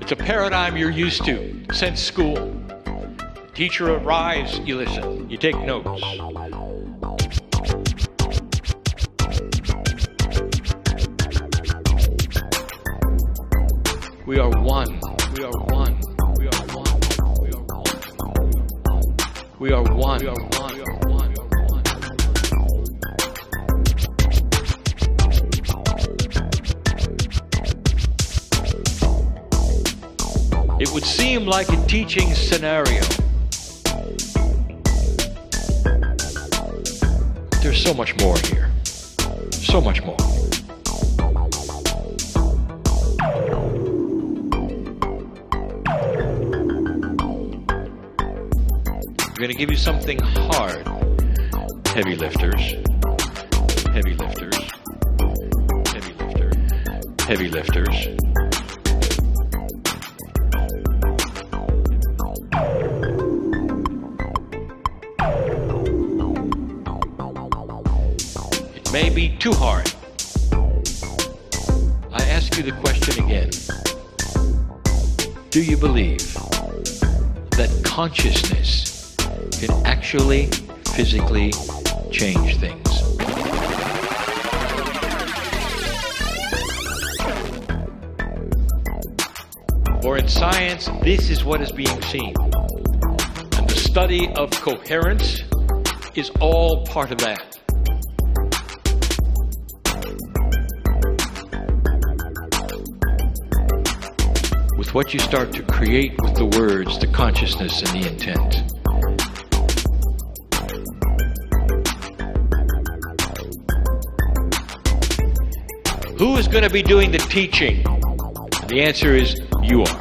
It's a paradigm you're used to since school. Teacher arrives, you listen, you take notes. We are one. We are one. We are one. We are one. We are one. We are one. It would seem like a teaching scenario. There's so much more here. So much more. We're going to give you something hard. Heavy lifters. Heavy lifters. Heavy lifters. Heavy lifters. May be too hard. I ask you the question again. Do you believe that consciousness can actually physically change things? Or in science, this is what is being seen. And the study of coherence is all part of that. With what you start to create with the words, the consciousness, and the intent. Who is going to be doing the teaching? The answer is you are.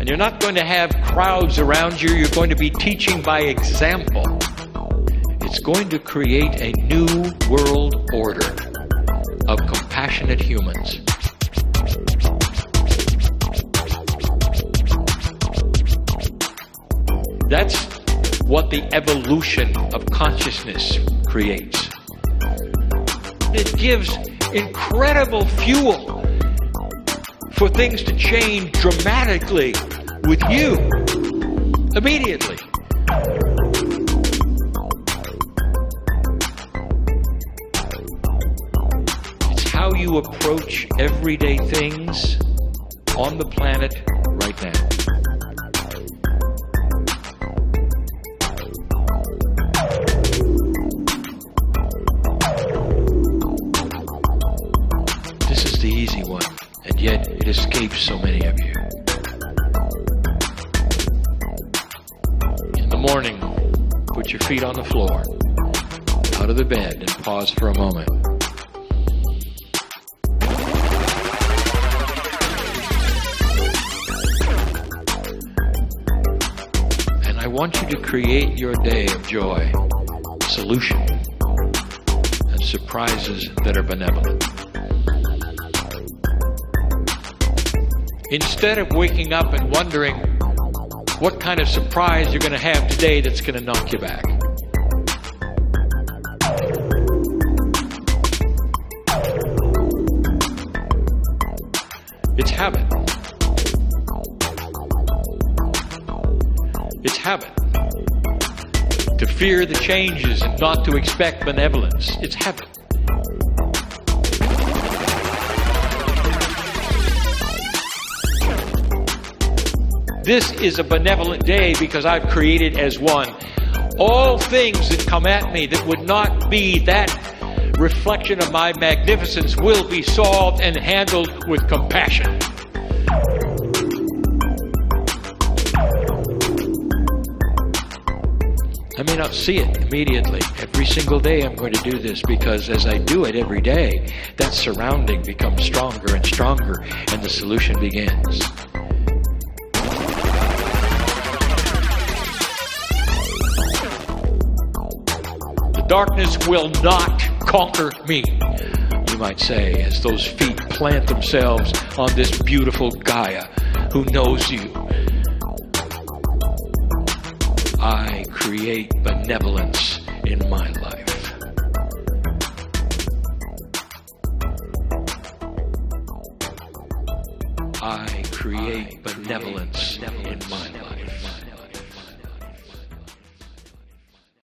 And you're not going to have crowds around you, you're going to be teaching by example. It's going to create a new world order of compassionate humans. That's what the evolution of consciousness creates. It gives incredible fuel for things to change dramatically with you immediately. You approach everyday things on the planet right now. This is the easy one, and yet it escapes so many of you. In the morning, put your feet on the floor, out of the bed, and pause for a moment. Want you to create your day of joy, solution, and surprises that are benevolent. Instead of waking up and wondering what kind of surprise you're going to have today that's going to knock you back. It's habit. Habit. To fear the changes and not to expect benevolence. It's habit. This is a benevolent day because I've created as one. All things that come at me that would not be that reflection of my magnificence will be solved and handled with compassion. May not see it immediately. Every single day I'm going to do this because as I do it every day, that surrounding becomes stronger and stronger and the solution begins. The darkness will not conquer me, you might say, as those feet plant themselves on this beautiful Gaia who knows you Create benevolence in my life. I create benevolence in my life.